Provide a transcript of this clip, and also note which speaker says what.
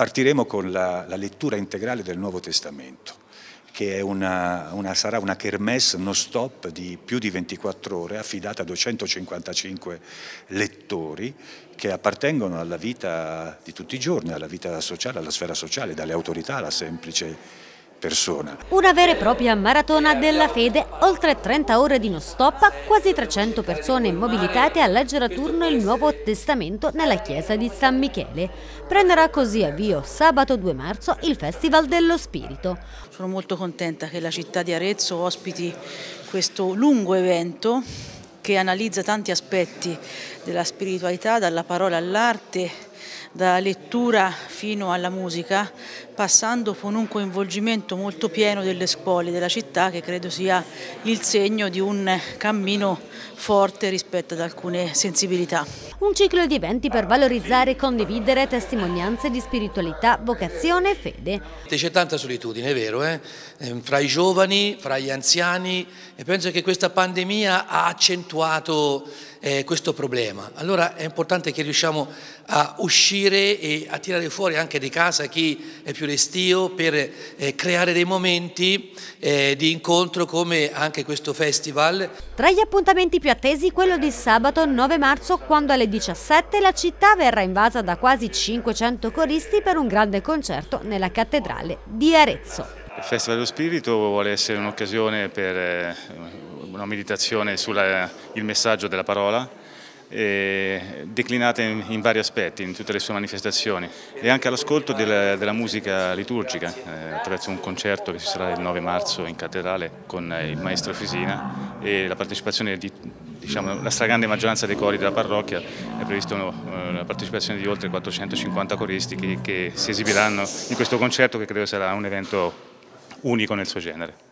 Speaker 1: Partiremo con la, la lettura integrale del Nuovo Testamento che una, una, sarà una kermesse non stop di più di 24 ore affidata a 255 lettori che appartengono alla vita di tutti i giorni, alla vita sociale, alla sfera sociale, dalle autorità alla semplice persona.
Speaker 2: Una vera e propria maratona della fede, oltre 30 ore di non stop, quasi 300 persone mobilitate a leggere a turno il Nuovo Testamento nella chiesa di San Michele. Prenderà così avvio sabato 2 marzo il Festival dello Spirito.
Speaker 3: Sono molto contenta che la città di Arezzo ospiti questo lungo evento che analizza tanti aspetti della spiritualità, dalla parola all'arte, dalla lettura fino alla musica, passando con un coinvolgimento molto pieno delle scuole della città che credo sia il segno di un cammino forte rispetto ad alcune sensibilità.
Speaker 2: Un ciclo di eventi per valorizzare e condividere testimonianze di spiritualità, vocazione e fede.
Speaker 4: C'è tanta solitudine, è vero, eh? Ehm, fra i giovani, fra gli anziani e penso che questa pandemia ha accentuato eh, questo problema. Allora è importante che riusciamo a uscire e a tirare fuori anche di casa chi è più restio per eh, creare dei momenti eh, di incontro come anche questo festival.
Speaker 2: Tra gli appuntamenti più attesi quello di sabato 9 marzo quando alle 17 la città verrà invasa da quasi 500 coristi per un grande concerto nella cattedrale di Arezzo.
Speaker 5: Il Festival dello Spirito vuole essere un'occasione per eh, una meditazione sul messaggio della parola, declinata in, in, vari aspetti, in tutte le sue manifestazioni e anche all'ascolto della, della, musica liturgica eh, attraverso un concerto che ci sarà il 9 marzo in cattedrale con eh, il maestro Fisina e la partecipazione di diciamo, la stragrande maggioranza dei cori della parrocchia è prevista eh, la partecipazione di oltre 450 coristi che, che si esibiranno in questo concerto che credo sarà un evento unico nel suo genere.